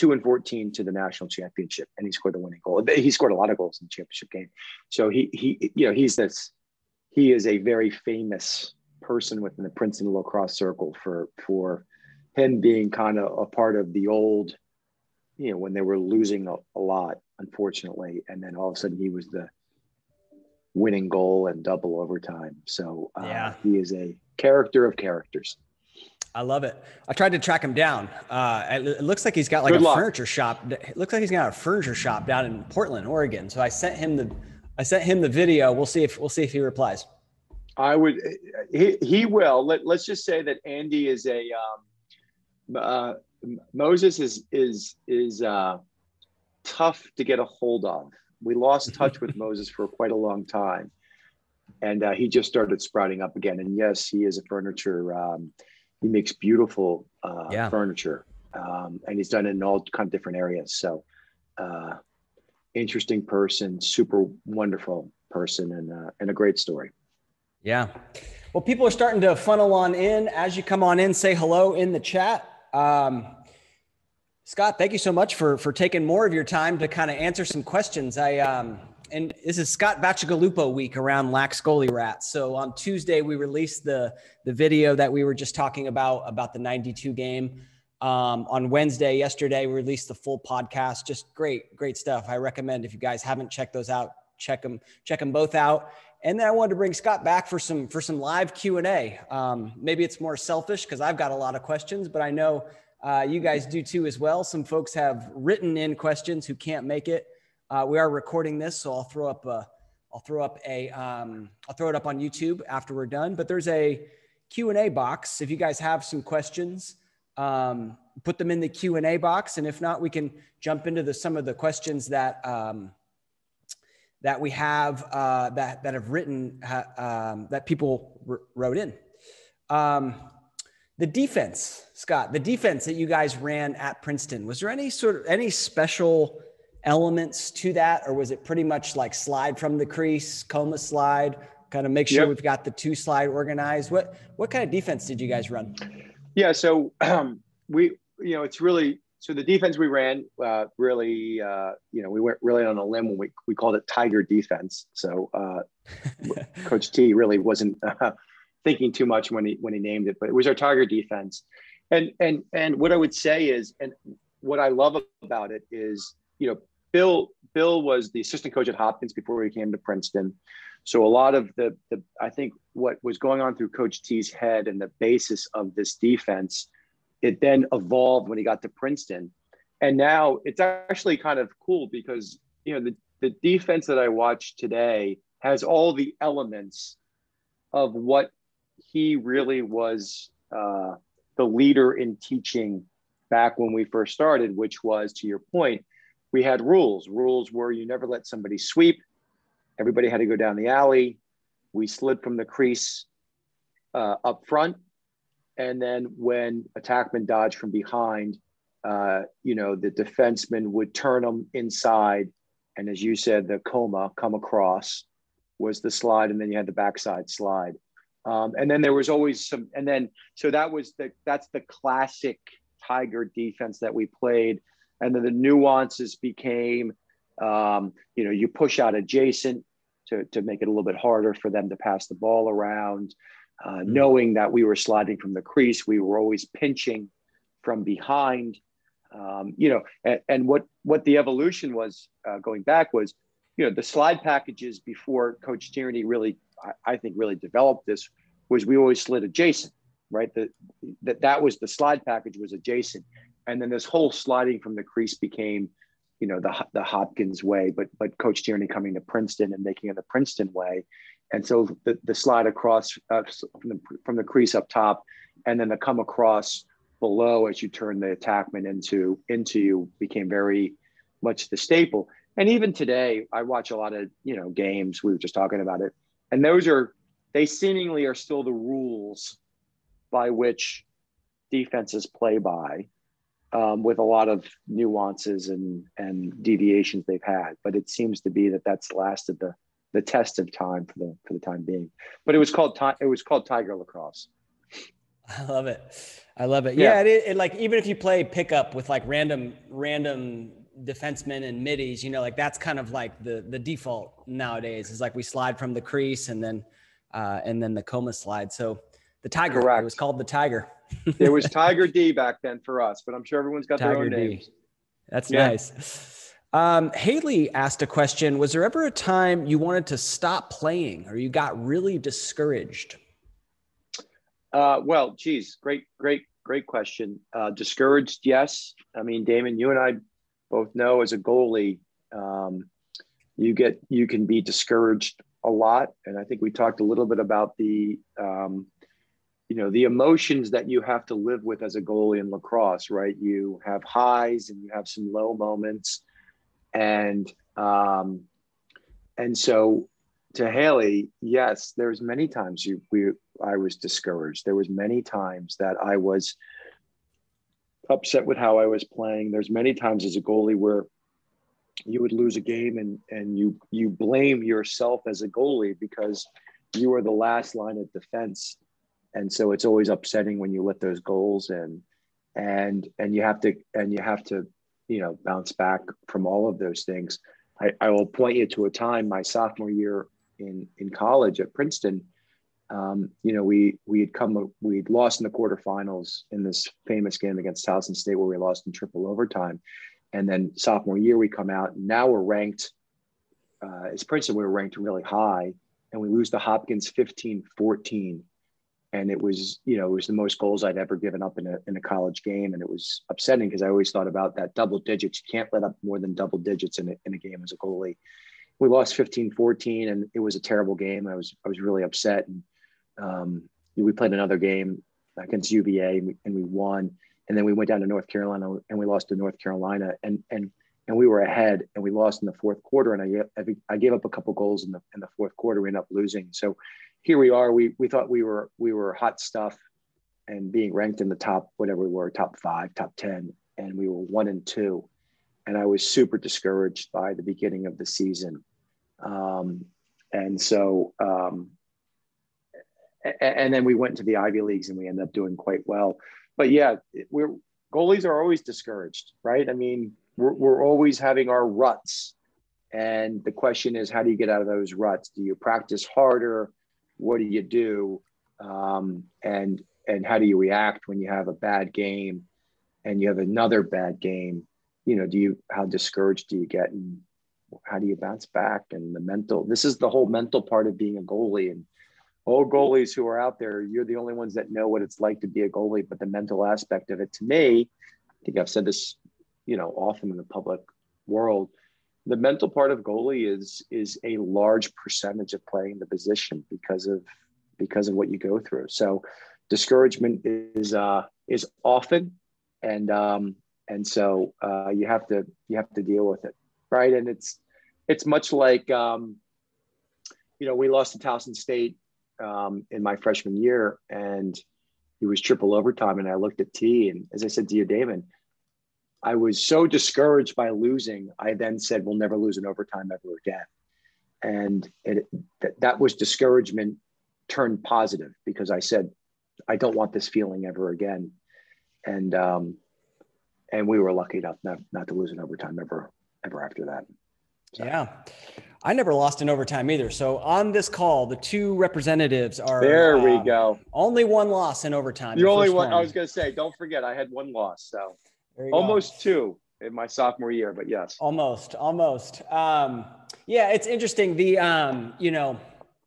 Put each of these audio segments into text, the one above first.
two and 14 to the national championship and he scored the winning goal. He scored a lot of goals in the championship game. So he, he, you know, he's this, he is a very famous person within the Princeton lacrosse circle for, for him being kind of a part of the old, you know, when they were losing a, a lot, unfortunately. And then all of a sudden he was the winning goal and double overtime. So uh, yeah. he is a character of characters. I love it. I tried to track him down. Uh, it, looks like he's got like Good a luck. furniture shop. It looks like he's got a furniture shop down in Portland, Oregon. So I sent him the, I sent him the video. We'll see if we'll see if he replies. I would. He he will. Let Let's just say that Andy is a. Um, uh, Moses is is is uh, tough to get a hold of. We lost touch with Moses for quite a long time, and uh, he just started sprouting up again. And yes, he is a furniture. Um, he makes beautiful uh, yeah. furniture, um, and he's done it in all kind of different areas. So, uh, interesting person, super wonderful person, and uh, and a great story. Yeah. Well, people are starting to funnel on in. As you come on in, say hello in the chat. Um, Scott, thank you so much for for taking more of your time to kind of answer some questions. I um, and this is Scott Bacigalupo week around Lax Goalie Rats. So on Tuesday we released the the video that we were just talking about about the 92 game. Um, on Wednesday, yesterday, we released the full podcast. Just great, great stuff. I recommend if you guys haven't checked those out, check them, check them both out. And then I wanted to bring Scott back for some for some live Q and A. Um, maybe it's more selfish because I've got a lot of questions, but I know uh, you guys do too as well. Some folks have written in questions who can't make it. Uh, we are recording this, so I'll throw up a, I'll throw up a, um, I'll throw it up on YouTube after we're done. But there's a Q and A box. If you guys have some questions, um, put them in the Q and A box, and if not, we can jump into the some of the questions that um, that we have uh, that that have written um, that people wrote in. Um, the defense, Scott, the defense that you guys ran at Princeton, was there any sort of any special elements to that, or was it pretty much like slide from the crease, coma slide, kind of make sure yep. we've got the two slide organized? What what kind of defense did you guys run? Yeah, so um, we you know it's really so the defense we ran uh, really uh, you know we went really on a limb when we we called it Tiger defense. So uh, Coach T really wasn't uh, thinking too much when he when he named it, but it was our Tiger defense. And and and what I would say is, and what I love about it is, you know, Bill Bill was the assistant coach at Hopkins before he came to Princeton. So a lot of the, the I think what was going on through Coach T's head and the basis of this defense, it then evolved when he got to Princeton. And now it's actually kind of cool because you know the, the defense that I watch today has all the elements of what he really was uh, the leader in teaching back when we first started, which was to your point, we had rules. Rules were you never let somebody sweep. Everybody had to go down the alley. We slid from the crease uh, up front. And then when attackman dodged from behind, uh, you know, the defenseman would turn them inside. And as you said, the coma come across was the slide. And then you had the backside slide. Um, and then there was always some, and then, so that was the, that's the classic Tiger defense that we played and then the nuances became um, you know you push out adjacent to, to make it a little bit harder for them to pass the ball around uh, mm-hmm. knowing that we were sliding from the crease we were always pinching from behind. Um, you know and, and, what what the evolution was uh, going back was you know the slide packages before coach tierney really I, I think really developed this was we always slid adjacent right? That that that was the slide package was adjacent and then this whole sliding from the crease became you know the the Hopkins way, but but Coach Tierney coming to Princeton and making it the Princeton way, and so the, the slide across uh, from the from the crease up top, and then the come across below as you turn the attackman into into you became very much the staple. And even today, I watch a lot of you know games. We were just talking about it, and those are they seemingly are still the rules by which defenses play by um, with a lot of nuances and and deviations they've had. But it seems to be that that's lasted the the test of time for the for the time being. But it was called it was called Tiger Lacrosse. I love it. I love it. Yeah, yeah it, it, like even if you play pickup with like random random defensemen and middies, you know, like that's kind of like the the default nowadays. Is like we slide from the crease and then uh, and then the coma slide. So the tiger. Correct. It was called the tiger. it was Tiger D back then for us, but I'm sure everyone's got tiger their own D. names. That's yeah. nice. Um, Haley asked a question Was there ever a time you wanted to stop playing or you got really discouraged? Uh, well, geez, great, great, great question. Uh, discouraged, yes. I mean, Damon, you and I both know as a goalie, um, you get you can be discouraged a lot, and I think we talked a little bit about the um, you know the emotions that you have to live with as a goalie in lacrosse right? You have highs and you have some low moments. And um and so to haley yes there's many times you we i was discouraged. There was many times that i was upset with how i was playing. There's many times as a goalie where you would lose a game and and you you blame yourself as a goalie because you were the last line of defense and so it's always upsetting when you let those goals in. And and you have to and you have to you know bounce back from all of those things. I, I will point you to a time my sophomore year in in college at princeton um, you know we we had come we'd lost in the quarterfinals in this famous game against towson state where we lost in triple overtime. And then sophomore year we come out now we're ranked uh, as princeton we were ranked really high and we lose to hopkins 15 14 and it was you know it was the most goals I'd ever given up in a in a college game, and it was upsetting because I always thought about that double digits. You can't let up more than double digits in a, in a game as a goalie. We lost 15-14, and it was a terrible game. I was I was really upset, and um, we played another game against UVA, and we, and we won. And then we went down to North Carolina, and we lost to North Carolina, and and and we were ahead, and we lost in the fourth quarter. And I I gave up a couple goals in the in the fourth quarter. We ended up losing. So here we are. We we thought we were we were hot stuff, and being ranked in the top whatever we were, top five, top ten, and we were one and two, and I was super discouraged by the beginning of the season, um, and so. Um, and then we went to the Ivy leagues and we ended up doing quite well. But yeah, we're goalies are always discouraged, right? I mean, we're, we're always having our ruts, and the question is, how do you get out of those ruts? Do you practice harder? what do you do? Um, and and how do you react when you have a bad game and you have another bad game? You know do you how discouraged do you get and how do you bounce back? And the mental this is the whole mental part of being a goalie. And all goalies who are out there you're the only ones that know what it's like to be a goalie but the mental aspect of it to me i think i've said this you know often in the public world the mental part of goalie is is a large percentage of playing the position because of because of what you go through. So discouragement is uh, is often, and um, and so uh, you have to you have to deal with it, right? And it's it's much like um, you know we lost to Towson State um, in my freshman year, and it was triple overtime, and I looked at T, and as I said to you, Damon, I was so discouraged by losing. I then said, "We'll never lose an overtime ever again," and it, that was discouragement turned positive because I said, "I don't want this feeling ever again," and um, and we were lucky enough not, not to lose an overtime ever ever after that. So. Yeah. I never lost an overtime either. So on this call, the two representatives are there. we uh, go. Only one loss in overtime. The, the only one. Round. I was going to say, don't forget, I had one loss. So almost go. two in my sophomore year, but yes, almost, almost. Um, yeah, it's interesting. The um, you know,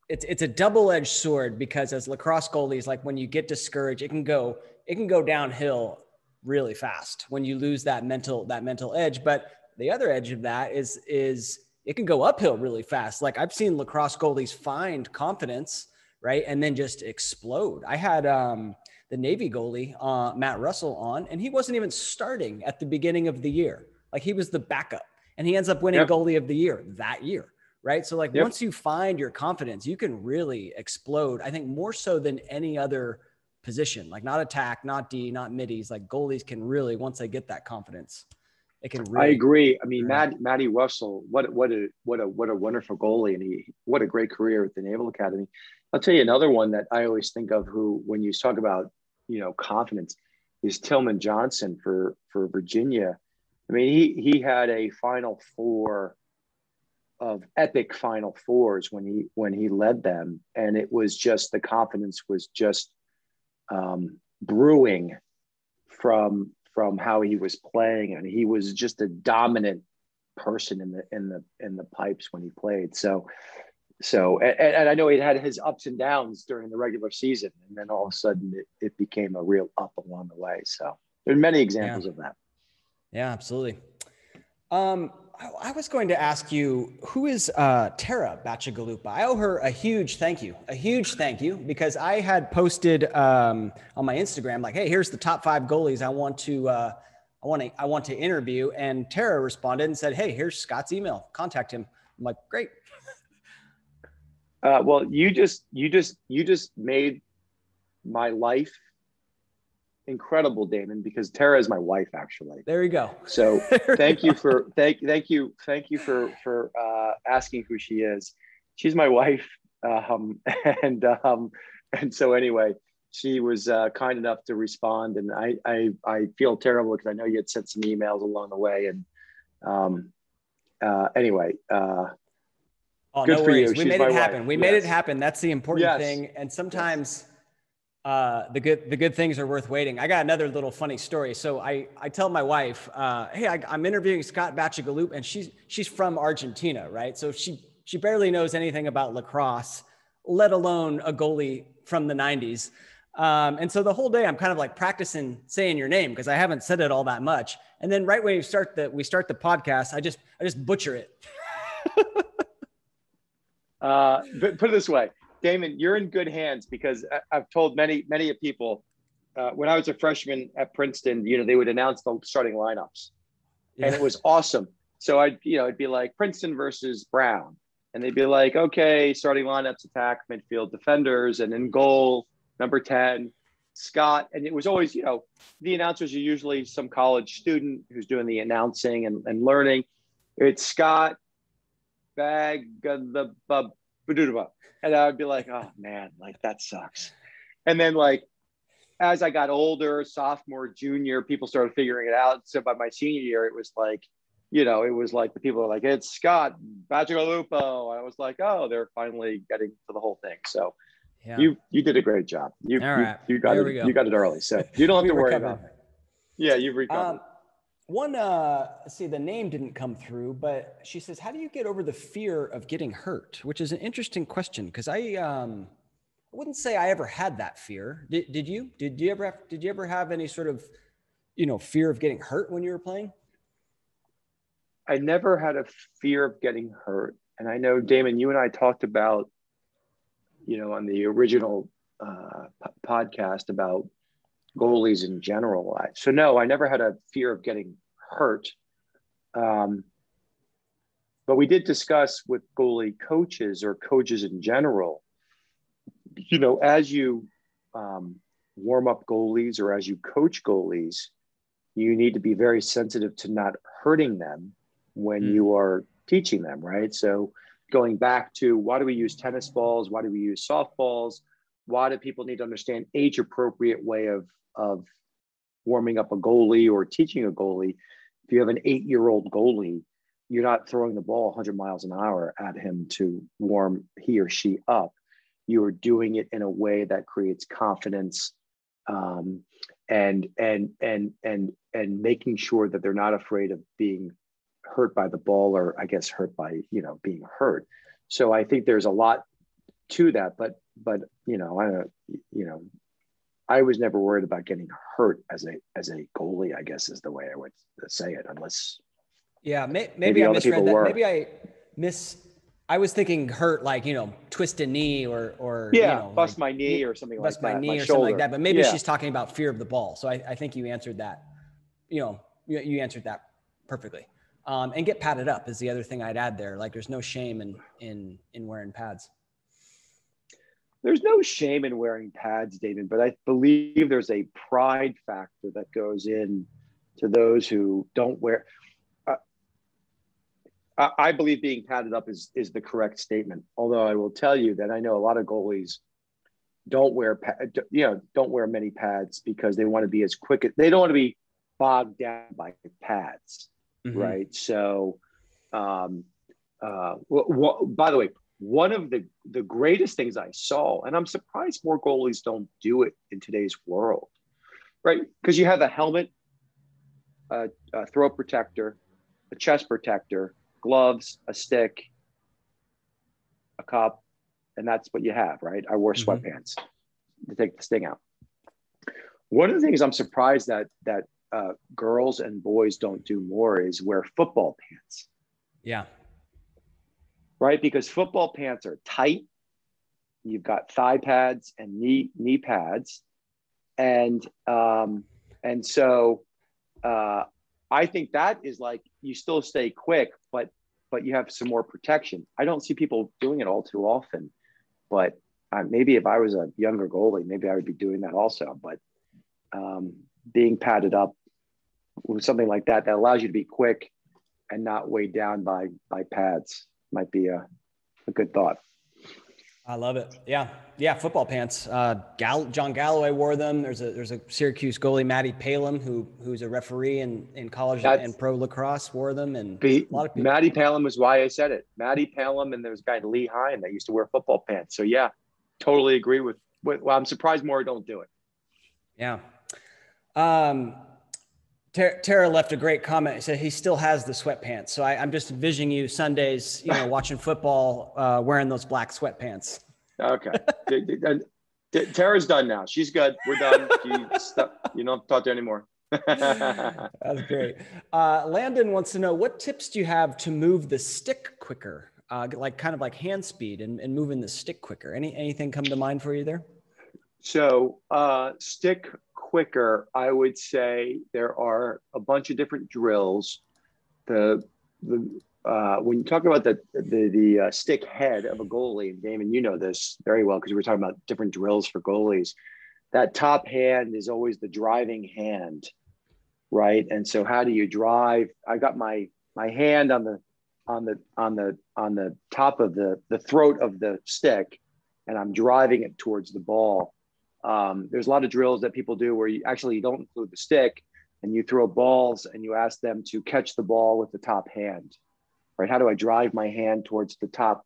it's it's a double edged sword because as lacrosse goalies, like when you get discouraged, it can go it can go downhill really fast when you lose that mental that mental edge. But the other edge of that is is it can go uphill really fast. Like I've seen lacrosse goalies find confidence, right, and then just explode. I had um, the Navy goalie, uh, Matt Russell, on, and he wasn't even starting at the beginning of the year. Like he was the backup, and he ends up winning yep. goalie of the year that year. Right. So, like, yep. once you find your confidence, you can really explode. I think more so than any other position, like not attack, not D, not middies. Like goalies can really, once they get that confidence, it can. Really, I agree. I mean, Matt, Matty Russell, what what a what a what a wonderful goalie, and he what a great career at the Naval Academy. I'll tell you another one that I always think of who, when you talk about you know, confidence is Tillman Johnson for for Virginia. I mean, he he had a Final Four of epic Final Fours when he when he led them, and it was just the confidence was just um, brewing from from how he was playing, and he was just a dominant person in the in the in the pipes when he played. So so and, and I know he had his ups and downs during the regular season, and then all of a sudden it, it became a real up along the way. So there are many examples yeah. of that. Yeah, absolutely. Um, I, I was going to ask you, who is uh, Tara Bacigalupo? I owe her a huge thank you, a huge thank you, because I had posted um, on my Instagram, like, "Hey, here's the top five goalies I want to, uh, I want to, I want to interview." And Tara responded and said, "Hey, here's Scott's email. Contact him." I'm like, "Great." Uh, well, you just, you just, you just made my life incredible, Damon, because Tara is my wife, actually. There you go. So thank you for thank thank you thank you for for uh, asking who she is. She's my wife, um, and um, and so anyway, she was uh, kind enough to respond, and I I, I feel terrible because I know you had sent some emails along the way, and um, uh, anyway. Uh, Oh, no worries. We made it happen. Wife. We yes. made it happen. That's the important yes. thing. And sometimes yes uh, the good the good things are worth waiting. I got another little funny story. So I I tell my wife, uh, hey, I, am interviewing Scott Bacigalupo, and she's she's from Argentina, right? So she she barely knows anything about lacrosse, let alone a goalie from the '90s. Um, and so the whole day I'm kind of like practicing saying your name because I haven't said it all that much. And then right when you start the we start the podcast, I just I just butcher it. uh, but put it this way Damon, you're in good hands because I've told many, many of people uh, when I was a freshman at Princeton, you know, they would announce the starting lineups yeah. and it was awesome. So I'd, you know, it'd be like Princeton versus Brown. And they'd be like, okay, starting lineups, attack, midfield, defenders, and in goal, number 10, Scott. And it was always, you know, the announcers are usually some college student who's doing the announcing and, and learning. It's Scott, Bag, the and I would be like, oh man, like that sucks. And then like as I got older, sophomore, junior, people started figuring it out. So by my senior year, it was like, you know, it was like the people are like, it's Scott Bacigalupo. And I was like, oh, they're finally getting to the whole thing. So yeah. you you did a great job. You you, you, got there it. You got it early, so you don't have to worry about it. Yeah, you've recovered. Um, one, uh, see, the name didn't come through, but she says, "How do you get over the fear of getting hurt?" Which is an interesting question because I, um, I wouldn't say I ever had that fear. Did, did you? Did you ever? Have, did you ever have any sort of, you know, fear of getting hurt when you were playing? I never had a fear of getting hurt, and I know Damon, you and I talked about, you know, on the original uh, p- podcast about goalies in general. So no, I never had a fear of getting hurt. Um, but we did discuss with goalie coaches or coaches in general, you know, as you um, warm up goalies or as you coach goalies, you need to be very sensitive to not hurting them when mm. you are teaching them, right? So going back to why do we use tennis balls? Why do we use softballs? Why do people need to understand age appropriate way of of warming up a goalie or teaching a goalie. If you have an eight year old goalie, you're not throwing the ball 100 miles an hour at him to warm he or she up. You are doing it in a way that creates confidence um, and and and and and making sure that they're not afraid of being hurt by the ball or I guess hurt by you know being hurt. So I think there's a lot to that, but but you know I you know I was never worried about getting hurt as a as a goalie. I guess is the way I would say it, unless. Yeah, may, maybe, maybe I misread that. Were. Maybe I miss. I was thinking hurt, like you know, twist a knee or or yeah, you know, bust like, my knee or something bust like that. Bust my knee my or shoulder. something like that. But maybe yeah. she's talking about fear of the ball. So I, I think you answered that. You know, you, you answered that perfectly. Um, and get padded up is the other thing I'd add there. Like, there's no shame in in in wearing pads there's no shame in wearing pads, David, but I believe there's a pride factor that goes in to those who don't wear. Uh, I believe being padded up is is the correct statement. Although I will tell you that I know a lot of goalies don't wear you know don't wear many pads because they want to be as quick. As, they don't want to be bogged down by pads, mm-hmm. right? So, um, uh, well, well, by the way, one of the the greatest things I saw, and I'm surprised more goalies don't do it in today's world, right? Because you have a helmet, a, a throat protector, a chest protector, gloves, a stick, a cup, and that's what you have, right? I wore mm-hmm. sweatpants to take the sting out. One of the things I'm surprised that that uh, girls and boys don't do more is wear football pants. Yeah. Right, because football pants are tight. You've got thigh pads and knee knee pads, and um, and so uh, I think that is like you still stay quick, but but you have some more protection. I don't see people doing it all too often. But uh, maybe if I was a younger goalie, maybe I would be doing that also. But um, being padded up with something like that that allows you to be quick and not weighed down by by pads might be a, a good thought. I love it. Yeah, yeah. Football pants. Uh, Gall- John Galloway wore them. There's a there's a Syracuse goalie, Matty Palom, who who's a referee in, in college That's, and pro lacrosse, wore them. And be, a lot of people. Matty Palom was why I said it. Matty Palom and there's a guy Lee Hine that used to wear football pants. So yeah, totally agree with. with well, I'm surprised more don't do it. Yeah. Um, Tara left a great comment. He said he still has the sweatpants. So I, am just envisioning you Sundays, you know, watching football, uh, wearing those black sweatpants. Okay. Tara's done now. She's good. We're done. you don't talk to her anymore. That's great. Uh, Landon wants to know what tips do you have to move the stick quicker, uh, like kind of like hand speed and, and moving the stick quicker? Any anything come to mind for you there? So uh, stick quicker, I would say there are a bunch of different drills. The the uh, when you talk about the the, the uh, stick head of a goalie, Damon, you know this very well because we were talking about different drills for goalies. That top hand is always the driving hand, right? And so, how do you drive? I got my my hand on the on the on the on the top of the the throat of the stick, and I'm driving it towards the ball. Um, there's a lot of drills that people do where you actually don't include the stick and you throw balls and you ask them to catch the ball with the top hand, right? How do I drive my hand towards the top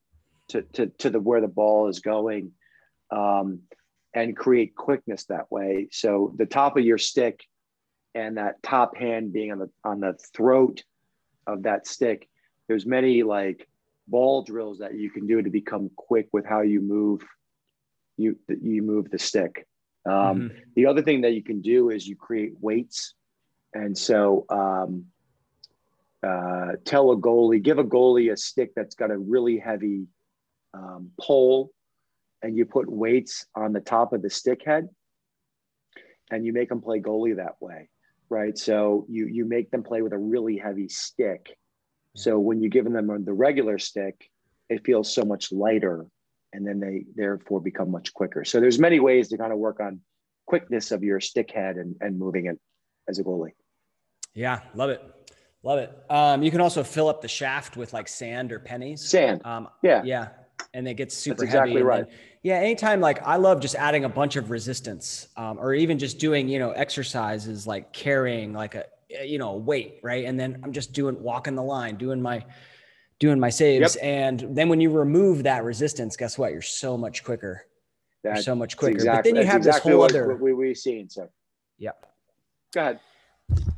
to, to, to the where the ball is going um, and create quickness that way? So the top of your stick and that top hand being on the on the throat of that stick. There's many like ball drills that you can do to become quick with how you move you you move the stick. Um, mm-hmm. The other thing that you can do is you create weights, and so um, uh, tell a goalie, give a goalie a stick that's got a really heavy um, pole, and you put weights on the top of the stick head, and you make them play goalie that way, right? So you you make them play with a really heavy stick. So when you give them the regular stick, it feels so much lighter and then they therefore become much quicker. So there's many ways to kind of work on quickness of your stick head and, and moving it as a goalie. Yeah, love it. Love it. Um, you can also fill up the shaft with like sand or pennies. Sand. Um, yeah. Yeah. And it gets super That's exactly heavy. right. Then, yeah. Anytime, like I love just adding a bunch of resistance, um, or even just doing, you know, exercises like carrying like a, you know, weight, right? And then I'm just doing walking the line, doing my doing my saves. Yep. And then when you remove that resistance, guess what? You're so much quicker. That's You're so much quicker. Exactly, but then you have exactly this whole other. we we've seen. So. Yep. Go ahead.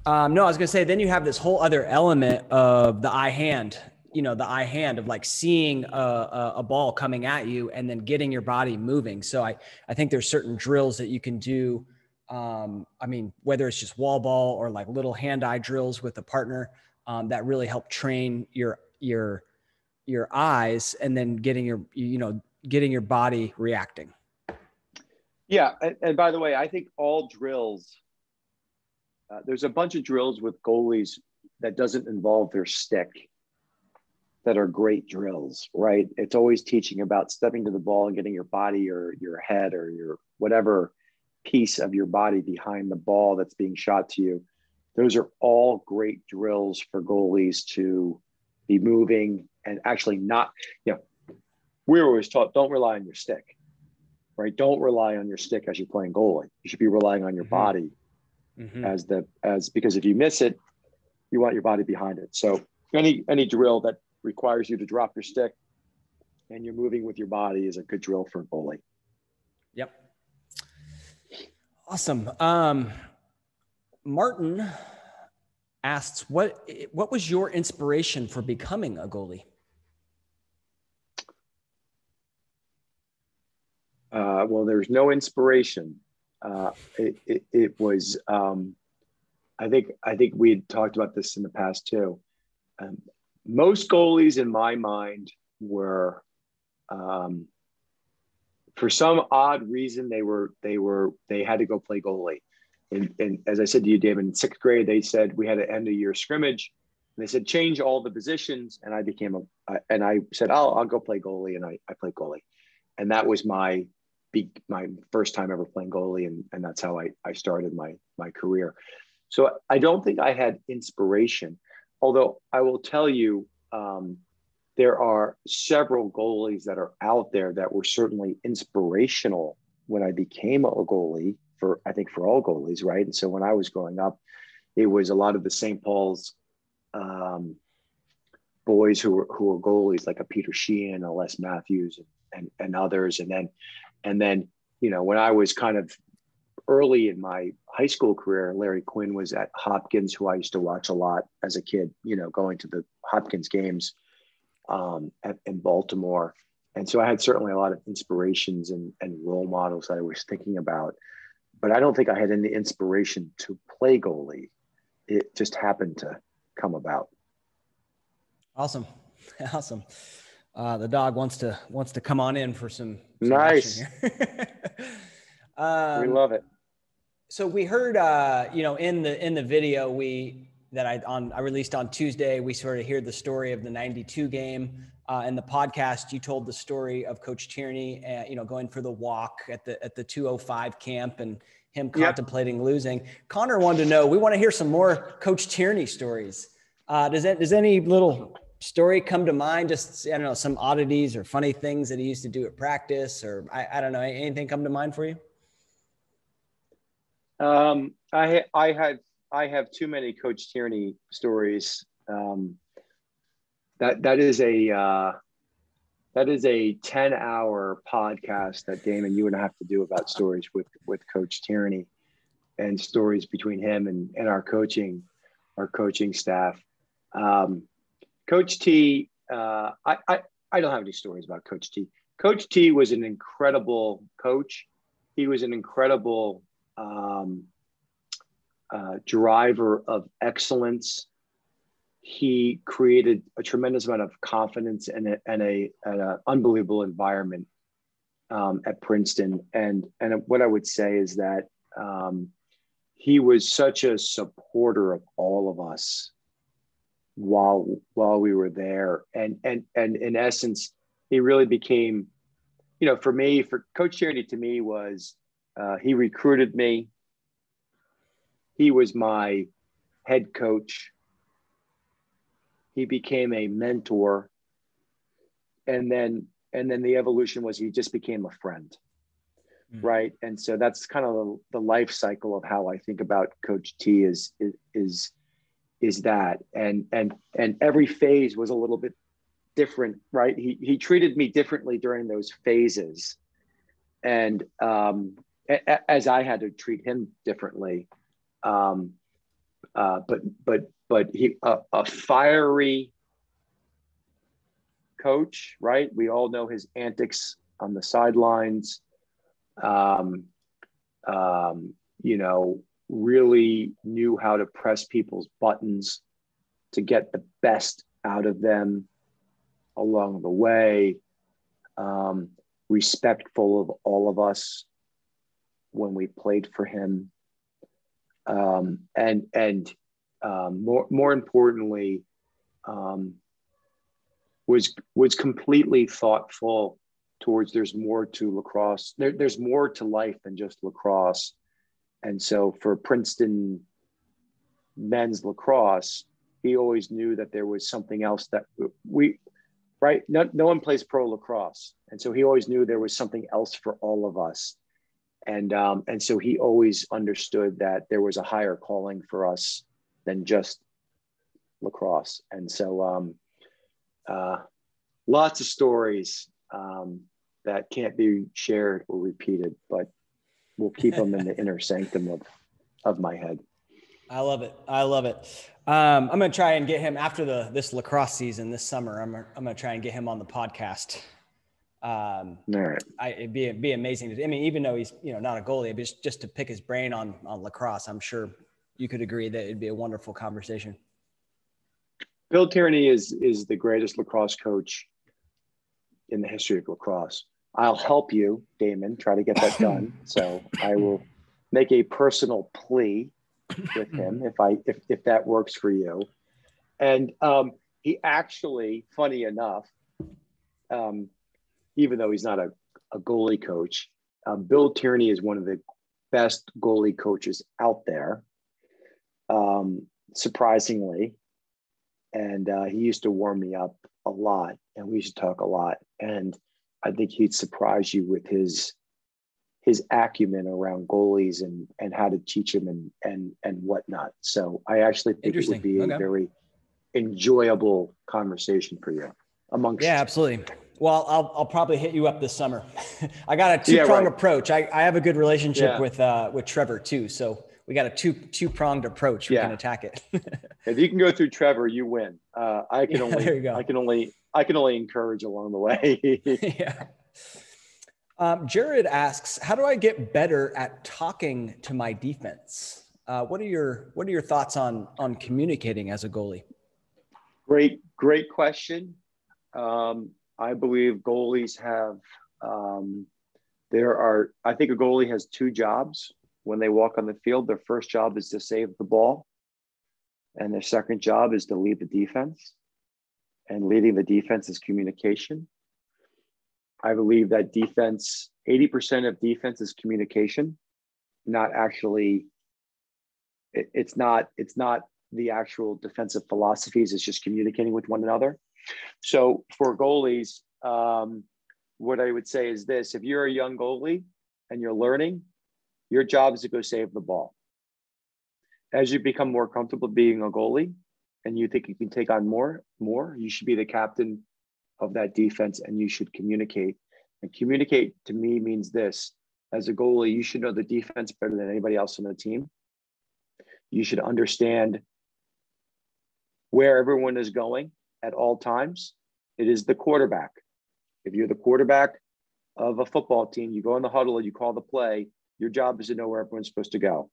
Um, no, I was gonna say. Then you have this whole other element of the eye hand. You know, the eye hand of like seeing a, a, a ball coming at you and then getting your body moving. So I I think there's certain drills that you can do. Um, I mean, whether it's just wall ball or like little hand eye drills with a partner um, that really help train your your your eyes and then getting your you know getting your body reacting. Yeah and, by the way i think all drills uh, there's a bunch of drills with goalies that doesn't involve their stick that are great drills right? It's always teaching about stepping to the ball and getting your body or your head or your whatever piece of your body behind the ball that's being shot to you. Those are all great drills for goalies to be moving and actually not, you know, we are always taught don't rely on your stick, right? Don't rely on your stick as you're playing goalie. You should be relying on your mm-hmm. body mm-hmm. as the as because if you miss it, you want your body behind it. So any any drill that requires you to drop your stick and you're moving with your body is a good drill for a goalie. Yep. Awesome. Um, Martin asks, what what was your inspiration for becoming a goalie? Uh, well, there's no inspiration. Uh, it, it, it, was, um, I think, I think we had talked about this in the past too. Um, most goalies in my mind were, um, for some odd reason, they were, they were, they had to go play goalie. And, and as I said to you, David, in sixth grade, they said we had an end of year scrimmage. And they said change all the positions, and I became a. And I said, "I'll I'll go play goalie," and I I played goalie, and that was my be my first time ever playing goalie, and, and that's how I, I started my my career. So I don't think I had inspiration, although I will tell you um, there are several goalies that are out there that were certainly inspirational when I became a goalie. For I think for all goalies, right? And so when I was growing up, it was a lot of the St. Paul's um, boys who were who were goalies, like a Peter Sheehan, a Les Matthews, and, and, others, and then and then, you know, when I was kind of early in my high school career, Larry Quinn was at Hopkins, who I used to watch a lot as a kid, you know, going to the Hopkins games um, at, in Baltimore. And so I had certainly a lot of inspirations and, and role models that I was thinking about. But I don't think I had any inspiration to play goalie. It just happened to come about. Awesome. Awesome. Uh, the dog wants to wants to come on in for some, some nice. um, we love it. So we heard, uh, you know, in the in the video we that I on I released on Tuesday, we sort of hear the story of the '92 game. Uh, in the podcast, you told the story of Coach Tierney, uh, you know, going for the walk at the at the 205 camp and him yep. contemplating losing. Connor wanted to know. We want to hear some more Coach Tierney stories. Uh, does that does any little story come to mind? Just I don't know, some oddities or funny things that he used to do at practice, or I, I don't know, anything come to mind for you? Um, I I have I have too many Coach Tierney stories. Um, that that is a uh, that is a ten hour podcast that Damon you would have to do about stories with with Coach Tierney and stories between him and and our coaching our coaching staff. Um, Coach T, uh, I, I, I don't have any stories about Coach T. Coach T was an incredible coach. He was an incredible um, uh, driver of excellence. He created a tremendous amount of confidence and a, and a, an unbelievable environment um, at Princeton. And, and what I would say is that um, he was such a supporter of all of us while while we were there and and and in essence he really became you know for me for coach Tierney to me was uh, he recruited me he was my head coach. He became a mentor. And then and then the evolution was he just became a friend mm. right? And so that's kind of the, the life cycle of how i think about coach t is is, is is that. And and and every phase was a little bit different right? He he treated me differently during those phases. And um as i had to treat him differently um uh but but but he a, a fiery coach right? We all know his antics on the sidelines. Um um you know really knew how to press people's buttons to get the best out of them along the way, um, respectful of all of us when we played for him, um, and and um, more more importantly, um, was was completely thoughtful towards there's more to lacrosse. There, there's more to life than just lacrosse and so for Princeton men's lacrosse, he always knew that there was something else that we right? No, no one plays pro lacrosse, and so he always knew there was something else for all of us, and um, and so he always understood that there was a higher calling for us than just lacrosse, and so um, uh, lots of stories um, that can't be shared or repeated, but we'll keep them in the inner sanctum of of my head. I love it. I love it. Um, I'm going to try and get him after the this lacrosse season this summer. I'm I'm going to try and get him on the podcast. Um, All right. I, it'd be it'd be amazing. To, I mean, even though he's you know not a goalie, just just to pick his brain on on lacrosse, I'm sure you could agree that it'd be a wonderful conversation. Bill Tierney is is the greatest lacrosse coach in the history of lacrosse. I'll help you, Damon, try to get that done. so I will make a personal plea with him if I if if that works for you. And um, he actually, funny enough, um, even though he's not a, a goalie coach, uh, Bill Tierney is one of the best goalie coaches out there. Um, surprisingly, and uh, he used to warm me up a lot, and we used to talk a lot. And I think he'd surprise you with his his acumen around goalies and and how to teach them and and and whatnot. So I actually think it would be okay. a very enjoyable conversation for you amongst yeah absolutely well i'll, I'll probably hit you up this summer i got a two-pronged yeah, right. approach I, I have a good relationship yeah. with uh with trevor too so we got a two two-pronged approach we yeah. can attack it if you can go through trevor you win uh i can only i can only i can only encourage along the way yeah um, Jared asks, "How do I get better at talking to my defense?" Uh, what are your What are your thoughts on on communicating as a goalie? Great, great question. Um, I believe goalies have. Um, there are. I think a goalie has two jobs when they walk on the field. Their first job is to save the ball, and their second job is to lead the defense. And leading the defense is communication. I believe that defense, 80% of defense is communication, not actually, it, it's not, it's not the actual defensive philosophies, it's just communicating with one another. So for goalies, um, what I would say is this if you're a young goalie and you're learning, your job is to go save the ball. As you become more comfortable being a goalie and you think you can take on more, more, you should be the captain of that defense and you should communicate. And communicate to me means this as a goalie, you should know the defense better than anybody else on the team. You should understand where everyone is going at all times. It is the quarterback. If you're the quarterback of a football team, you go in the huddle and you call the play, your job is to know where everyone's supposed to go.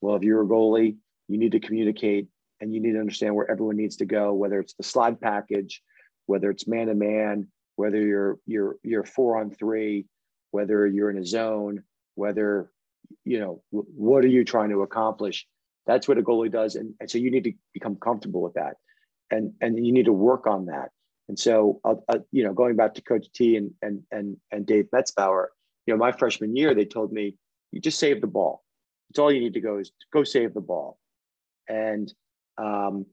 Well, if you're a goalie, you need to communicate and you need to understand where everyone needs to go, whether it's the slide package, whether it's man to man, whether you're you're you're four on three, whether you're in a zone, whether you know what are you trying to accomplish. That's what a goalie does, and, and so you need to become comfortable with that, and and you need to work on that. And so, uh, uh, you know, going back to Coach T and and and and Dave Metzbower, you know, my freshman year, they told me you just save the ball. It's all you need to go is go save the ball, and um,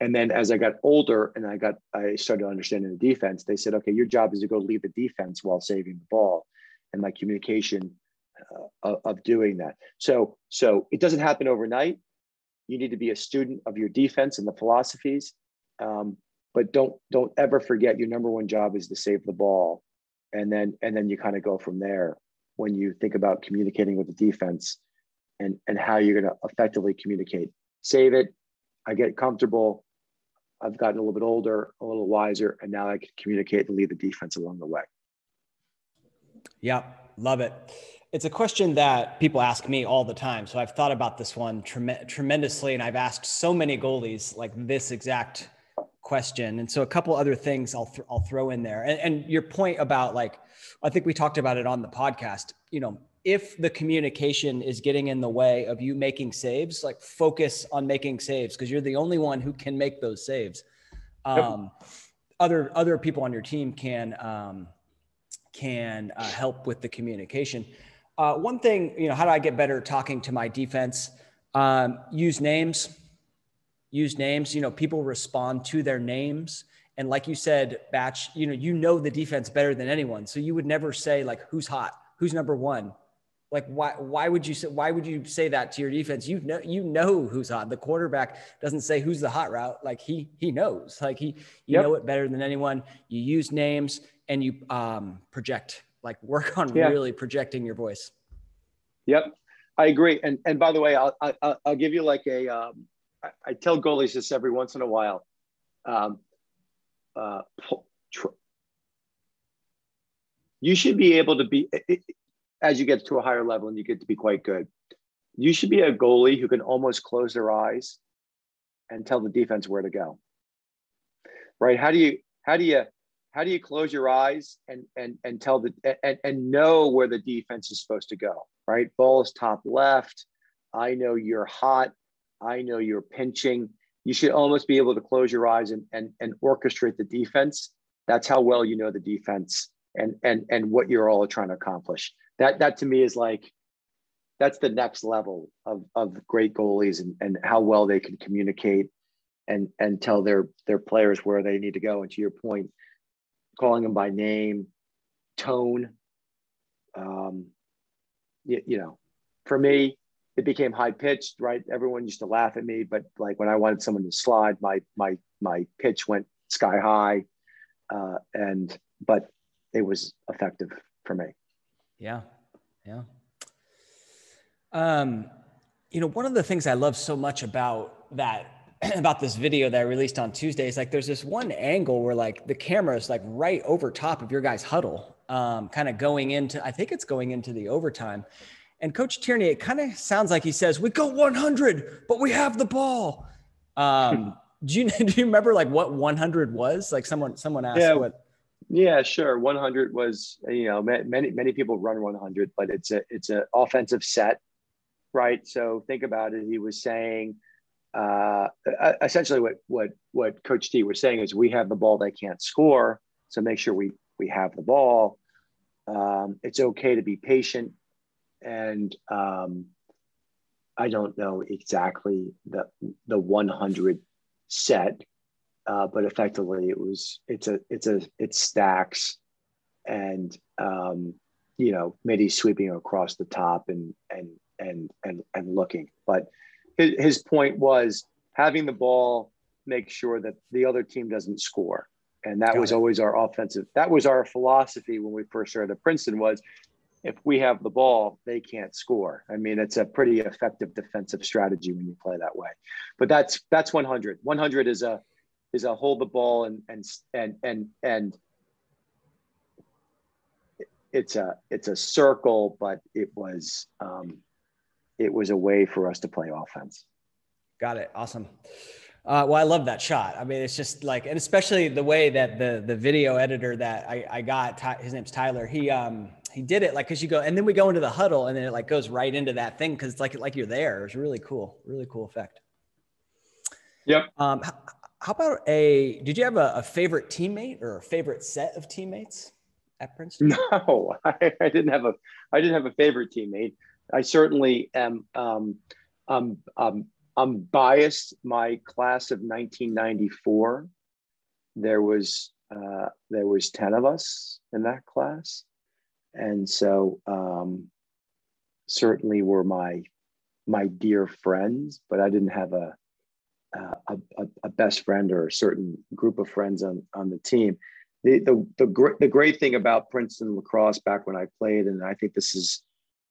and then as I got older and I got I started understanding the defense, they said, okay, your job is to go lead the defense while saving the ball, and my communication uh, of, doing that. So so it doesn't happen overnight. You need to be a student of your defense and the philosophies, um, but don't don't ever forget your number one job is to save the ball, and then and then you kind of go from there when you think about communicating with the defense and and how you're going to effectively communicate. Save it. I get comfortable I've gotten a little bit older, a little wiser, and now I can communicate and lead the defense along the way. Yeah, love it. It's a question that people ask me all the time. So I've thought about this one trem- tremendously, and I've asked so many goalies like this exact question. And so a couple other things I'll th- I'll throw in there. And, and your point about like, I think we talked about it on the podcast. You know, if the communication is getting in the way of you making saves, like focus on making saves because you're the only one who can make those saves. Um, yep. Other other people on your team can um, can uh, help with the communication. Uh, one thing, you know, how do I get better talking to my defense? Um, use names. Use names. You know, people respond to their names And like you said, Batch, you know, you know the defense better than anyone. So you would never say like who's hot, who's number one. Like why why would you say why would you say that to your defense? You know you know who's hot. The quarterback doesn't say who's the hot route. Like he he knows. Like he you yep. know it better than anyone. You use names and you um, project. Like work on yeah. really projecting your voice. Yep, I agree. And and by the way, I'll I'll, I'll give you like a. Um, I, I tell goalies this every once in a while. Um, uh, you should be able to be as you get to a higher level and you get to be quite good. You should be a goalie who can almost close their eyes and tell the defense where to go. Right? How do you how do you how do you close your eyes and and and tell the and, and know where the defense is supposed to go? Right? Ball is top left. I know you're hot. I know you're pinching. You should almost be able to close your eyes and and, and orchestrate the defense. That's how well you know the defense and and and what you're all trying to accomplish that that to me is like that's the next level of of great goalies and, and how well they can communicate and and tell their their players where they need to go. And to your point, calling them by name, tone. Um, you, you know, for me, it became high pitched. Right, everyone used to laugh at me, but like when I wanted someone to slide, my my my pitch went sky high, uh, and but it was effective for me. Yeah. Yeah. Um, you know, one of the things I love so much about that about this video that I released on Tuesday is like there's this one angle where like the camera is like right over top of your guys' huddle, um, kind of going into I think it's going into the overtime. And Coach Tierney, it kind of sounds like he says, "We go 100, but we have the ball." Um, do you do you remember like what 100 was? Like someone someone asked yeah. what yeah, sure. 100 was, you know, many many people run 100, but it's a it's an offensive set, right? So think about it. He was saying, uh, essentially, what what what Coach T was saying is, we have the ball, they can't score, so make sure we we have the ball. Um, it's okay to be patient, and um, I don't know exactly the the 100 set uh, but effectively it was it's a it's a it stacks and um, you know maybe sweeping across the top and and and and and looking but his, his point was having the ball make sure that the other team doesn't score and that Got was it. always our offensive that was our philosophy when we first started at princeton was if we have the ball they can't score i mean it's a pretty effective defensive strategy when you play that way but that's that's 100 100 is a is a hold the ball and and and and and it's a it's a circle, but it was um, it was a way for us to play offense. Got it. Awesome. Uh, well, I love that shot. I mean, it's just like, and especially the way that the the video editor that I, I got, his name's Tyler. He um he did it like because you go, and then we go into the huddle, and then it like goes right into that thing because it's like like you're there. It's really cool, really cool effect. Yep. Um, how about a? Did you have a, a, favorite teammate or a favorite set of teammates at Princeton? No, I, I, didn't have a. I didn't have a favorite teammate. I certainly am. Um, um, um, I'm biased. My class of 1994. There was uh, there was ten of us in that class, and so um, certainly were my my dear friends. But I didn't have a uh, a, a, best friend or a certain group of friends on, on the team. The, the, the, gr- the great thing about Princeton lacrosse back when I played, and I think this is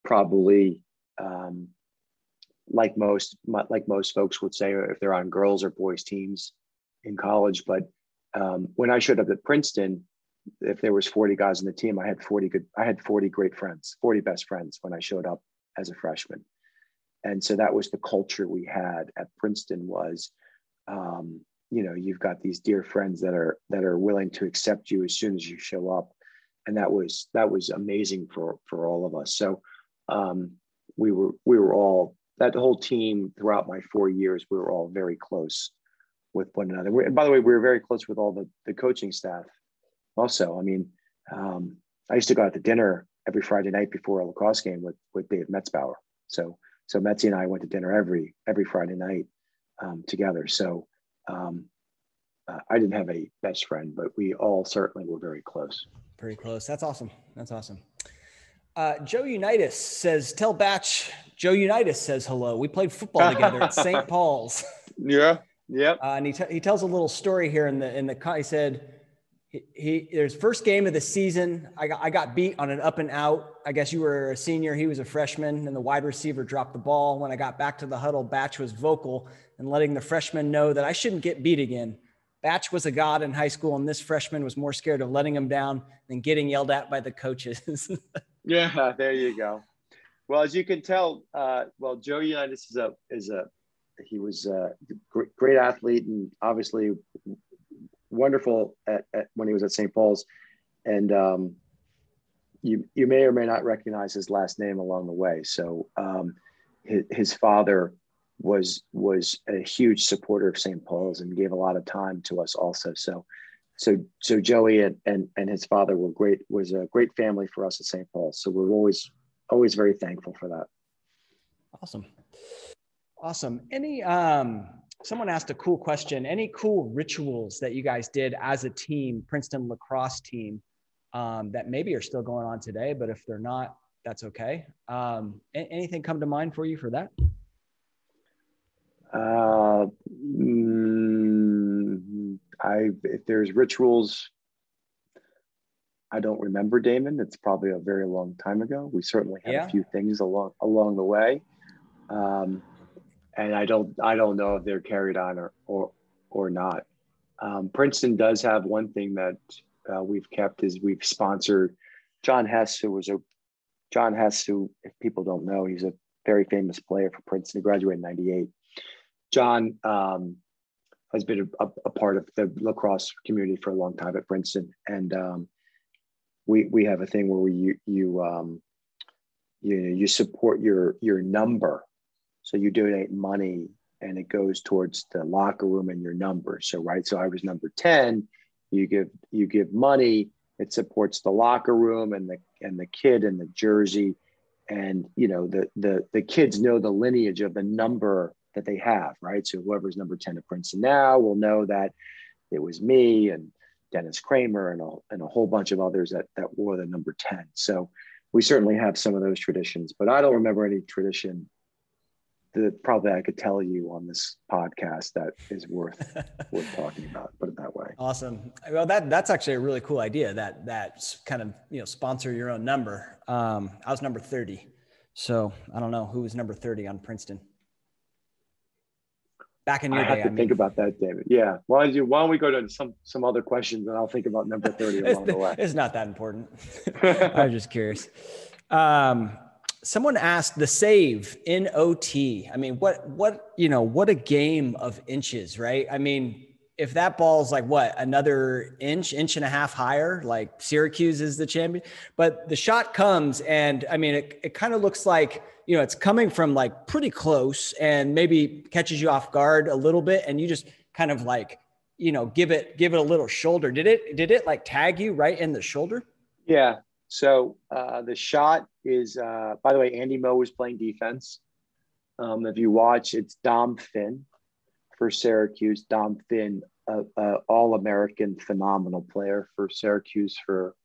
probably um, like most like most folks would say if they're on girls or boys teams in college. But um, when I showed up at Princeton, if there was 40 guys on the team, I had 40 good, I had 40 great friends, 40 best friends when I showed up as a freshman. And so that was the culture we had at princeton was um, you know you've got these dear friends that are that are willing to accept you as soon as you show up. And that was that was amazing for for all of us. So um, we were we were all that whole team throughout my four years we were all very close with one another. And by the way we were very close with all the the coaching staff also i mean um, i used to go out to dinner every friday night before a lacrosse game with with dave metzbower so so Metzi and I went to dinner every every Friday night um, together. So um, uh, I didn't have a best friend, but we all certainly were very close. Pretty close. That's awesome. That's awesome. Uh, Joe Unitas says, "Tell Batch." Joe Unitas says hello. We played football together at St. Paul's. Yeah. Yep. Uh, and he, t- he tells a little story here in the in the he said he, he there's first game of the season. I got I got beat on an up and out. I guess you were a senior, he was a freshman, and the wide receiver dropped the ball. When I got back to the huddle, Batch was vocal and letting the freshman know that I shouldn't get beat again. Batch was a god in high school, and this freshman was more scared of letting him down than getting yelled at by the coaches. yeah, there you go. Well, as you can tell, uh, well, Joe Unitas is a is a he was a great, great athlete and obviously wonderful at, at, when he was at St. Paul's, and um, you you may or may not recognize his last name along the way. So um, his, his father was was a huge supporter of St. Paul's and gave a lot of time to us also. So so so Joey and, and and his father were great was a great family for us at St. Paul's. So we're always always very thankful for that. Awesome. Awesome. Any um someone asked a cool question. Any cool rituals that you guys did as a team, Princeton lacrosse team, um, that maybe are still going on today, but if they're not, that's okay. Um, anything come to mind for you for that? Uh, mm, I if there's rituals, I don't remember Damon. It's probably a very long time ago. We certainly had yeah. a few things along along the way, um, and I don't I don't know if they're carried on or or or not. Um, Princeton does have one thing that uh, we've kept is we've sponsored John Hess, who was a John Hess, who if people don't know, he's a very famous player for Princeton. He graduated in '98 John um, has been a, a, part of the lacrosse community for a long time at Princeton, and um, we we have a thing where we you you um, you you support your your number, so you donate money and it goes towards the locker room and your number. So right, so I was number ten. You give you give money. It supports the locker room and the and the kid and the jersey, and you know the the the kids know the lineage of the number that they have, right? So whoever's number 10 at Princeton now will know that it was me and Dennis Kramer and a, and a whole bunch of others that, that wore the number 10. So we certainly have some of those traditions, but I don't remember any tradition that probably I could tell you on this podcast that is worth worth talking about. Put it that way. Awesome. Well, that that's actually a really cool idea. That that kind of you know sponsor your own number. Um, I was number thirty, so I don't know who was number thirty on Princeton. Back in your I day, have to I mean. think about that, David. Yeah. Why don't you? Why don't we go to some some other questions and I'll think about number thirty along the way. It's not that important. I was just curious. Um, someone asked the save in OT. I mean, what what you know? What a game of inches, right? I mean, if that ball's like what another inch, inch and a half higher, like Syracuse is the champion. But the shot comes, and I mean, it, it kind of looks like you know it's coming from like pretty close, and maybe catches you off guard a little bit, and you just kind of like you know give it give it a little shoulder. Did it did it like tag you right in the shoulder? Yeah. So uh, the shot is, uh, by the way, Andy Moe was playing defense. Um, if you watch, it's Dom Finn for Syracuse. Dom Finn, a, a all-American, phenomenal player for Syracuse for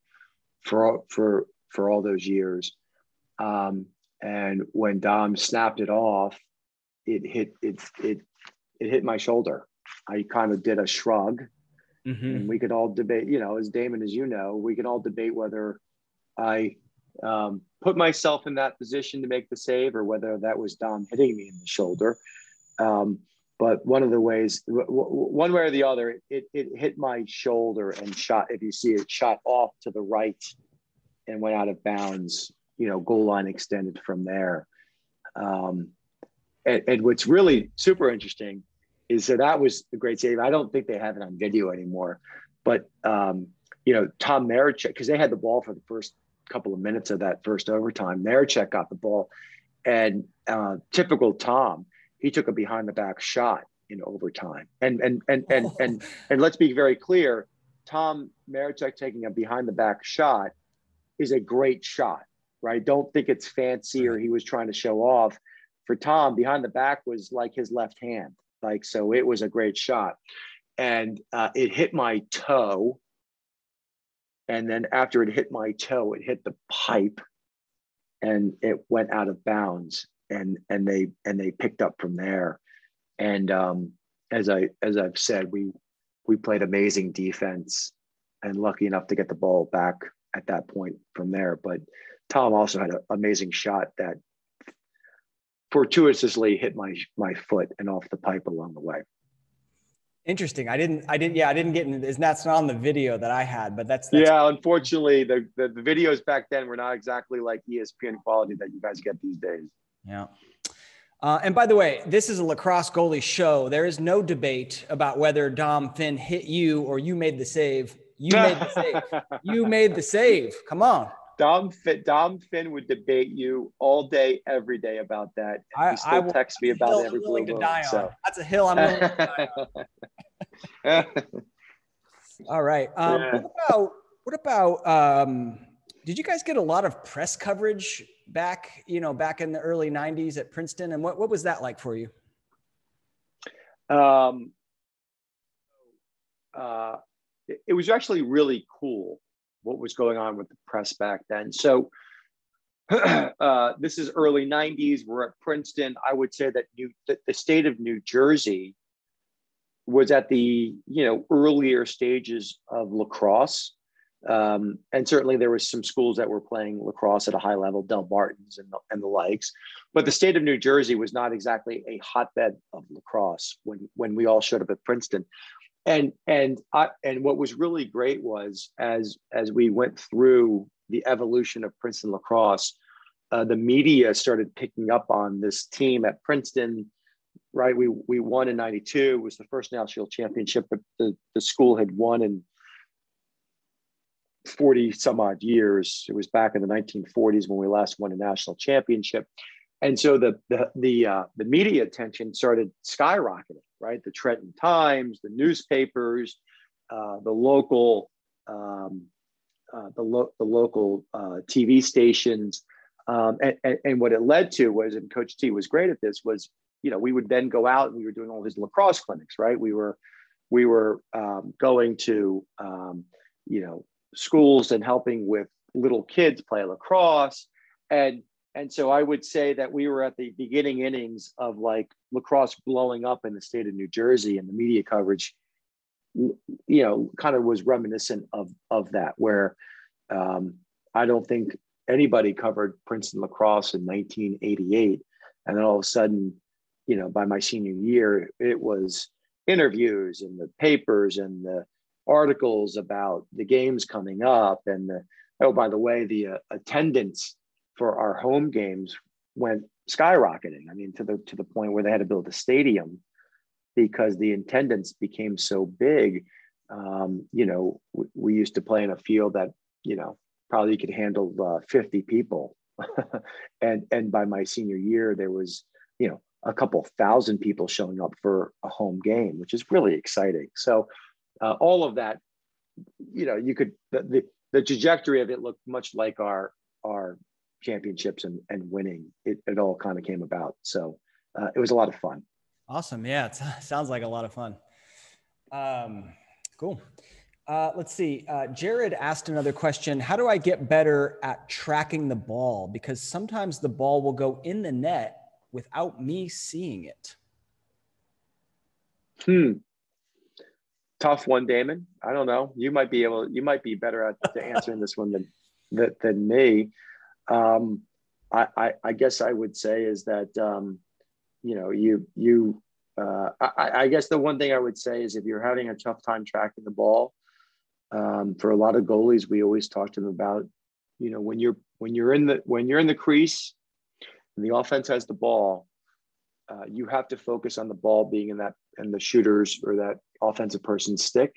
for for for all those years. Um, and when Dom snapped it off, it hit it it it hit my shoulder. I kind of did a shrug, mm-hmm. and we could all debate. You know, as Damon, as you know, we can all debate whether I um, put myself in that position to make the save or whether that was Dom hitting me in the shoulder. Um, but one of the ways, w- w- one way or the other, it, it hit my shoulder and shot. If you see it, shot off to the right and went out of bounds. You know, goal line extended from there. Um, and, and what's really super interesting is that that was a great save. I don't think they have it on video anymore, but um, you know, Tom Marechek, because they had the ball for the first couple of minutes of that first overtime. Marechek got the ball, and uh, typical Tom he took a behind the back shot in overtime. And and and and and and let's be very clear, Tom Marechek taking a behind the back shot is a great shot, right? Don't think it's fancy or he was trying to show off. For Tom, behind the back was like his left hand. Like so it was a great shot. and uh, it hit my toe. And then after it hit my toe, it hit the pipe, and it went out of bounds. And and they and they picked up from there. And um, as I as I've said, we we played amazing defense, and lucky enough to get the ball back at that point from there. But Tom also had an amazing shot that fortuitously hit my my foot and off the pipe along the way. Interesting. I didn't. I didn't. Yeah, I didn't get. In, that's not on the video that I had, but that's, that's yeah. Unfortunately, the, the, the videos back then were not exactly like ESPN quality that you guys get these days. Yeah. Uh, and by the way, this is a lacrosse goalie show. There is no debate about whether Dom Finn hit you or you made the save. You made the save. you made the save. Come on. Dom Finn, Dom Finn would debate you all day, every day about that. I, he still I texts me about every blue moon. So. That's a hill I'm willing to die on. all right. Um, yeah. What about what about? Um, did you guys get a lot of press coverage back? You know, back in the early '90s at Princeton, and what what was that like for you? Um, uh, it was actually really cool what was going on with the press back then. So uh, this is early 90s. We're at Princeton. I would say that, New, that the state of New Jersey was at the you know earlier stages of lacrosse. Um, and certainly there was some schools that were playing lacrosse at a high level, Delbartons and the, and the likes. But the state of New Jersey was not exactly a hotbed of lacrosse when when we all showed up at Princeton and and I, and what was really great was as as we went through the evolution of Princeton lacrosse, uh, the media started picking up on this team at Princeton. Right, we we won in '92. Was the first national championship that the the school had won in 40 some odd years. It was back in the 1940s when we last won a national championship and so the the the, uh, the media attention started skyrocketing right? The trenton times the newspapers uh, the local um, uh, the, lo- the local uh, tv stations. Um, and, and, and, what it led to was and coach t was great at this was you know we would then go out and we were doing all these lacrosse clinics right? We were we were um, going to um, you know schools and helping with little kids play lacrosse. And and so I would say that we were at the beginning innings of like lacrosse blowing up in the state of New Jersey, and the media coverage, you know, kind of was reminiscent of of that. Where um, I don't think anybody covered Princeton lacrosse in 1988, and then all of a sudden, you know, by my senior year, it was interviews and the papers and the articles about the games coming up, and the oh, by the way, the uh, attendance for our home games went skyrocketing. I mean, to the to the point where they had to build a stadium because the attendance became so big. Um, you know, we, we, used to play in a field that you know probably could handle uh, 50 people, and and by my senior year there was you know a couple thousand people showing up for a home game, which is really exciting. So uh, all of that, you know, you could the, the the trajectory of it looked much like our our championships and, and winning, it, it all kind of came about. So uh, it was a lot of fun. Awesome. Yeah, it sounds like a lot of fun. Um, cool. Uh, let's see. Uh, Jared asked another question. How do I get better at tracking the ball? Because sometimes the ball will go in the net without me seeing it. Hmm. Tough one, Damon. I don't know. You might be able. You might be better at answering this one than than, than me um, I, I, I, guess I would say is that um, you know you you uh, I, I, guess the one thing I would say is if you're having a tough time tracking the ball, um, for a lot of goalies, we always talk to them about you know when you're when you're in the when you're in the crease and the offense has the ball, uh, you have to focus on the ball being in that and the shooters or that offensive person's stick.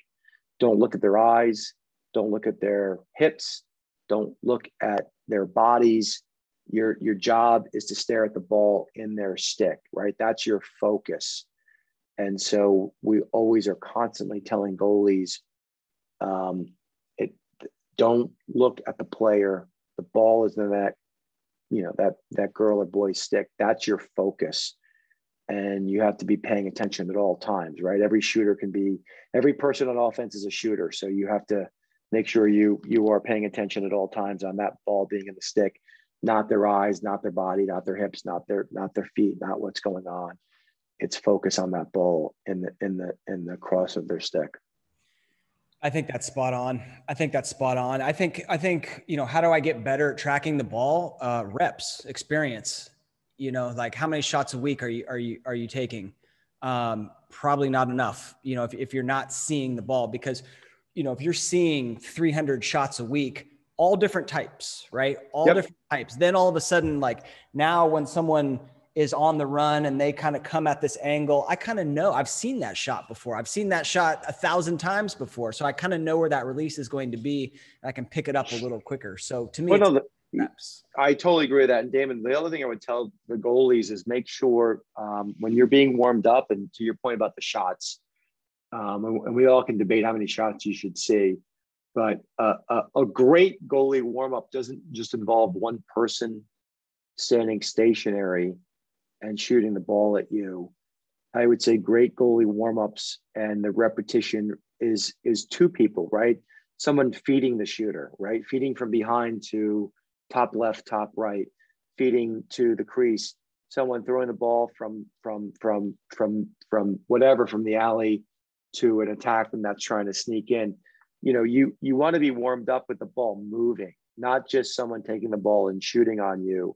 Don't look at their eyes. Don't look at their hips. Don't look at their bodies. Your, your job is to stare at the ball in their stick, right? That's your focus. And so we always are constantly telling goalies, um, it, don't look at the player. The ball is in that, you know, that that girl or boy stick. That's your focus. and you have to be paying attention at all times, right? Every shooter can be, every person on offense is a shooter, so you have to make sure you you are paying attention at all times on that ball being in the stick, not their eyes, not their body, not their hips, not their not their feet, not what's going on. It's focus on that ball in the in the in the cross of their stick. I think that's spot on. I think that's spot on. I think I think you know how do I get better at tracking the ball? Uh, reps, experience. You know, like how many shots a week are you are you are you taking? Um, probably not enough. You know, if if you're not seeing the ball because, you know, if you're seeing 300 shots a week, all different types, right? All yep. different types. Then all of a sudden, like now, when someone is on the run and they kind of come at this angle. I kind of know I've seen that shot before. I've seen that shot a thousand times before. So I kind of know where that release is going to be. I can pick it up a little quicker. So to me, well, no, the, I totally agree with that. And Damon, the other thing I would tell the goalies is make sure um, when you're being warmed up and to your point about the shots, um, and, and, we all can debate how many shots you should see, but uh, a, a great goalie warm up doesn't just involve one person standing stationary and shooting the ball at you. I would say great goalie warmups and the repetition is is two people, right? Someone feeding the shooter, right? Feeding from behind to top left, top right, feeding to the crease. Someone throwing the ball from from from from from whatever from the alley to an attackman that's trying to sneak in. You know, you you want to be warmed up with the ball moving, not just someone taking the ball and shooting on you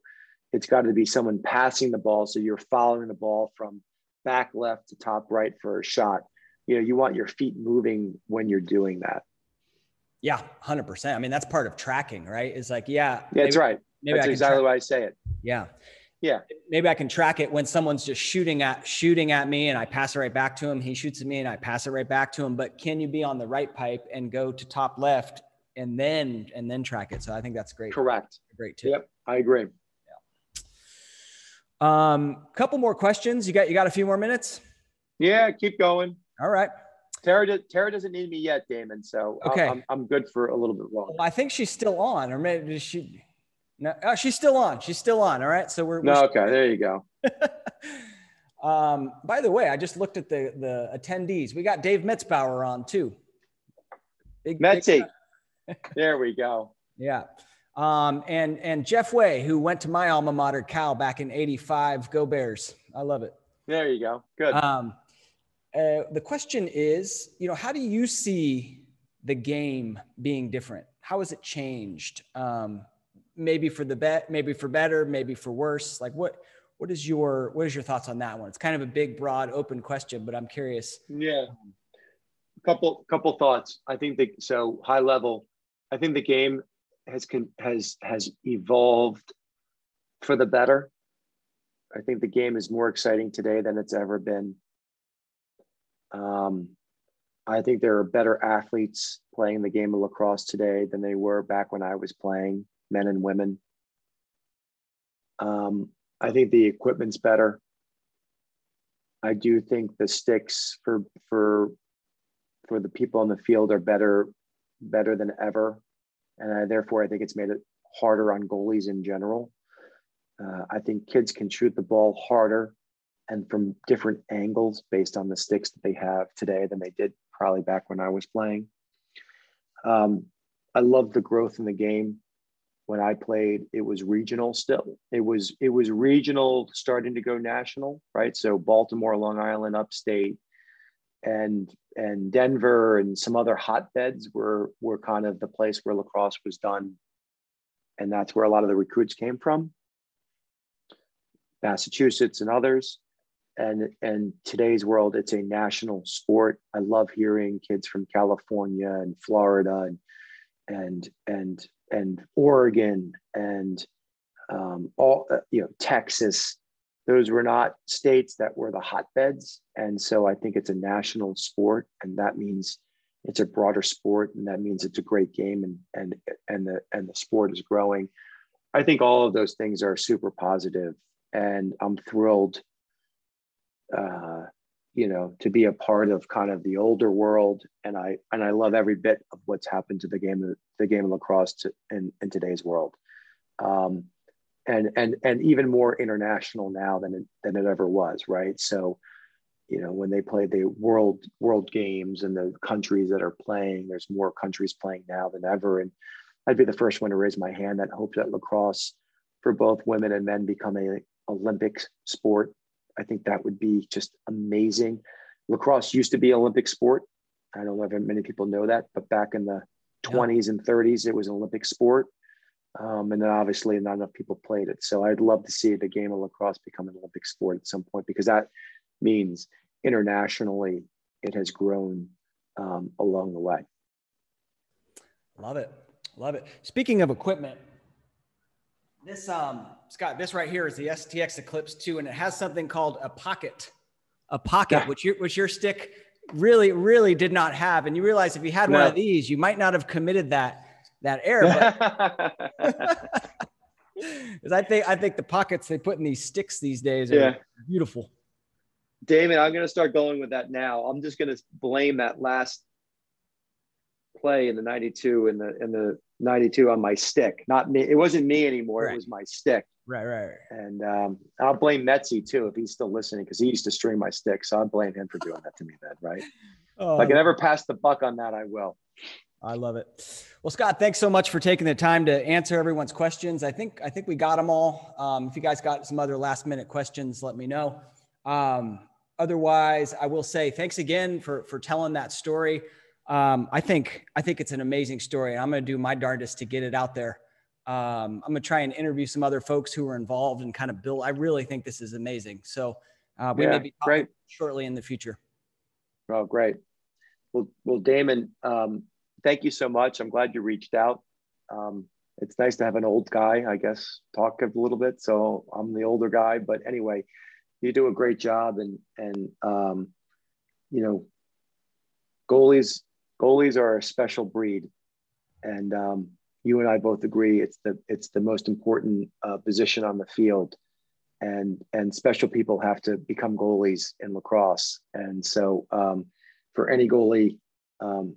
it's got to be someone passing the ball. So you're following the ball from back left to top right for a shot. You know, you want your feet moving when you're doing that. Yeah, 100%. I mean, that's part of tracking, right? It's like, yeah. yeah that's right. Maybe that's exactly why I say it. Yeah. Yeah. Maybe I can track it when someone's just shooting at shooting at me and I pass it right back to him. He shoots at me and I pass it right back to him. But can you be on the right pipe and go to top left and then and then track it? So I think that's great. Correct. Great too. Yep. I agree. Yeah. um, couple more questions. You got you got a few more minutes? Yeah, keep going. All right. Tara, Tara doesn't need me yet, Damon. So okay. I'm, I'm good for a little bit longer. Well, I think she's still on, or maybe she. No, oh, she's still on. She's still on. All right. So we're. we're no, okay. There you go. um, by the way, I just looked at the the attendees. We got Dave Metzbower on too. Big, Metzy. Big there we go. Yeah. Um, and and Jeff Way, who went to my alma mater, Cal, back in '85. Go Bears! I love it. There you go. Good. Um, uh, the question is, you know, how do you see the game being different? How has it changed? Um, maybe for the bet, maybe for better, maybe for worse. Like what? What is your what is your thoughts on that one? It's kind of a big, broad, open question, but I'm curious. Yeah, couple couple thoughts. I think that so high level. I think the game has has has evolved for the better. I think the game is more exciting today than it's ever been. Um, I think there are better athletes playing the game of lacrosse today than they were back when I was playing, men and women. Um, I think the equipment's better. I do think the sticks for for for the people on the field are better better than ever and I, therefore I think it's made it harder on goalies in general. Uh, I think kids can shoot the ball harder and from different angles based on the sticks that they have today than they did probably back when I was playing. Um, I love the growth in the game. When I played, it was regional still. It was it was regional starting to go national, right? So Baltimore, Long Island, upstate, and and Denver and some other hotbeds were were kind of the place where lacrosse was done, and that's where a lot of the recruits came from. Massachusetts and others, and and today's world, it's a national sport. I love hearing kids from California and Florida and and and and Oregon and um, all uh, you know Texas those were not states that were the hotbeds. And so I think it's a national sport, and that means it's a broader sport, and that means it's a great game, and and and the and the sport is growing. I think all of those things are super positive, and I'm thrilled, uh, you know, to be a part of kind of the older world, and I and I love every bit of what's happened to the game of the game of lacrosse to, in in today's world. Um, and and and even more international now than it, than it ever was, right? So, you know, when they play the world world games and the countries that are playing, there's more countries playing now than ever. And I'd be the first one to raise my hand that hopes that lacrosse for both women and men become a Olympic sport. I think that would be just amazing. Lacrosse used to be Olympic sport. I don't know if many people know that, but back in the yeah. 20s and 30s, it was an Olympic sport. Um, and then obviously not enough people played it. So I'd love to see the game of lacrosse become an Olympic sport at some point because that means internationally it has grown um, along the way. Love it. Love it. Speaking of equipment, this um Scott, this right here is the STX Eclipse 2, and it has something called a pocket, a pocket, yeah. which your which your stick really, really did not have. And you realize if you had no. one of these, you might not have committed that that error. Because I think I think the pockets they put in these sticks these days are yeah. beautiful. Damon, I'm going to start going with that now. I'm just going to blame that last play in the 92 in the in the 92 on my stick. Not me. It wasn't me anymore. Right. It was my stick. Right, right. And um, I'll blame Metzi too if he's still listening because he used to string my stick. So I'll blame him for doing that to me then, right? Oh, if I can ever pass the buck on that, I will. I love it. Well, Scott, thanks so much for taking the time to answer everyone's questions. I think I think we got them all. Um, if you guys got some other last minute questions, let me know. Um, otherwise, I will say thanks again for for telling that story. Um, I think I think it's an amazing story. I'm going to do my darndest to get it out there. Um, I'm going to try and interview some other folks who were involved and kind of build. I really think this is amazing. So uh, we yeah, may be talking great. shortly in the future. Oh, great. Well, well, Damon, um, thank you so much. I'm glad you reached out. Um, it's nice to have an old guy, I guess, talk a little bit. So I'm the older guy, but anyway, you do a great job, and and um, you know, goalies goalies are a special breed, and um, you and I both agree it's the it's the most important uh, position on the field, and and special people have to become goalies in lacrosse, and so um, for any goalie um,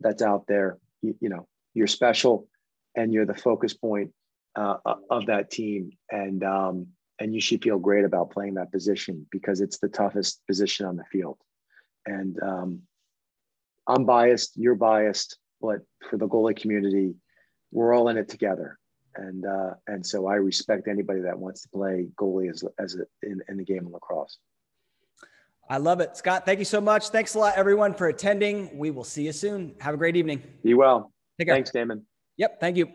that's out there, you, you, know you're special, and you're the focus point uh, of that team, and um, and you should feel great about playing that position because it's the toughest position on the field, and um, I'm biased, you're biased, but for the goalie community, we're all in it together. And uh, and so I respect anybody that wants to play goalie as, as a, in, in the game of lacrosse. I love it. Scott, thank you so much. Thanks a lot, everyone, for attending. We will see you soon. Have a great evening. Be well. Take care. Thanks, Damon. Yep. Thank you.